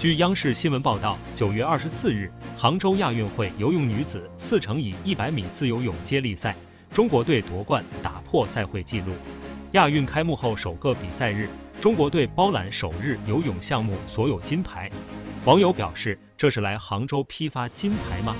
据央视新闻报道九月二十四日杭州亚运会游泳女子四乘以一百米自由泳接力赛中国队夺冠打破赛会纪录。亚运开幕后首个比赛日中国队包揽首日游泳项目所有金牌。网友表示这是来杭州批发金牌吗？